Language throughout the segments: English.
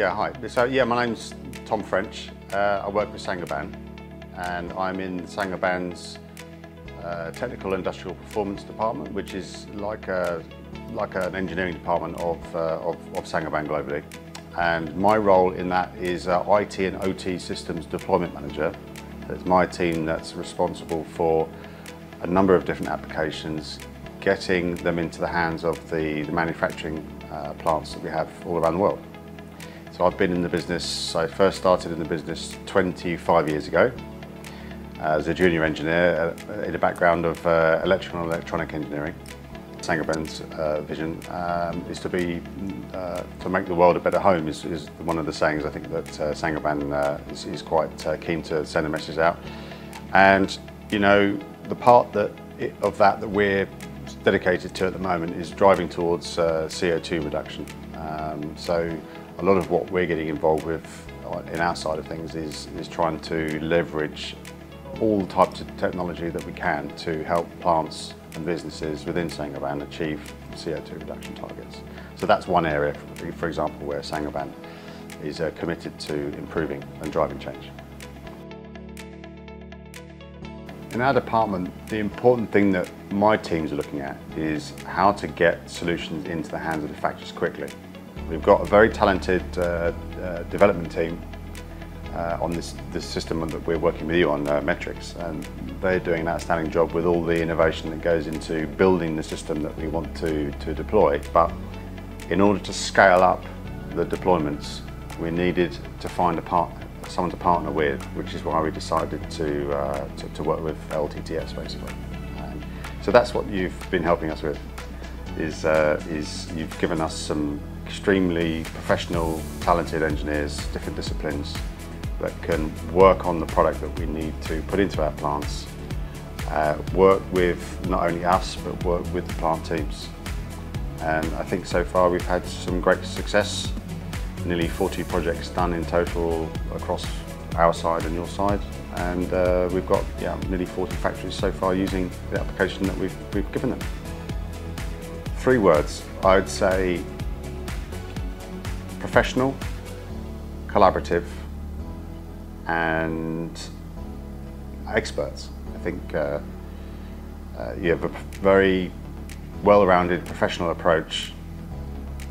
Yeah, hi. So yeah, my name's Tom French. Uh, I work with Saint-Gobain and I'm in Saint-Gobain's uh, Technical Industrial Performance Department, which is like, a, like an engineering department of, uh, of, of Saint-Gobain globally. And my role in that is uh, IT and OT Systems Deployment Manager. It's my team that's responsible for a number of different applications, getting them into the hands of the, the manufacturing uh, plants that we have all around the world. I've been in the business, I first started in the business 25 years ago as a junior engineer uh, in a background of uh, electrical and electronic engineering. Saint-Gobain's uh, vision um, is to be, uh, to make the world a better home is, is one of the sayings I think that uh, Saint-Gobain uh, is, is, quite uh, keen to send a message out. And you know, the part that it, of that that we're dedicated to at the moment is driving towards uh, CO2 reduction. Um, so a lot of what we're getting involved with in our side of things is, is trying to leverage all the types of technology that we can to help plants and businesses within Saint-Gobain achieve CO2 reduction targets. So that's one area, for example, where Saint-Gobain is uh, committed to improving and driving change. In our department, the important thing that my teams are looking at is how to get solutions into the hands of the factories quickly. We've got a very talented uh, uh, development team uh, on this, this system that we're working with you on, uh, Metrics, and they're doing an outstanding job with all the innovation that goes into building the system that we want to, to deploy. But in order to scale up the deployments, we needed to find a part, someone to partner with, which is why we decided to, uh, to, to, work with LTTS basically. Um, so that's what you've been helping us with, is, uh, is you've given us some extremely professional, talented engineers, different disciplines, that can work on the product that we need to put into our plants, uh, work with not only us, but work with the plant teams. And I think so far we've had some great success, nearly 40 projects done in total across our side and your side. And uh, we've got yeah, nearly 40 factories so far using the application that we've, we've given them. Three words, I would say professional, collaborative, and experts. I think uh, uh, you have a very well-rounded professional approach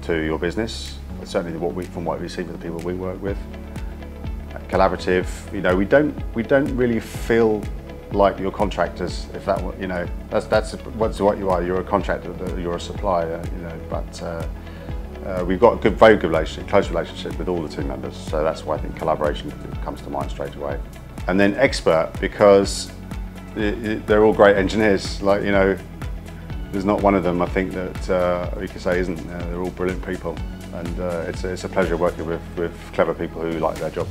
to your business. Certainly, what we, from what we see with the people we work with, collaborative. You know, we don't we don't really feel like you're contractors. If that you know, that's that's what's what you are. You're a contractor. You're a supplier. You know, but. Uh, uh, we've got a good, very good relationship, close relationship with all the team members, so that's why I think collaboration comes to mind straight away. And then expert, because they're all great engineers. Like you know, there's not one of them I think that uh, we could say isn't. Uh, they're all brilliant people, and uh, it's, it's a pleasure working with, with clever people who like their job.